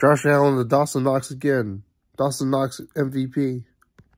Josh Allen to Dawson Knox again. Dawson Knox MVP.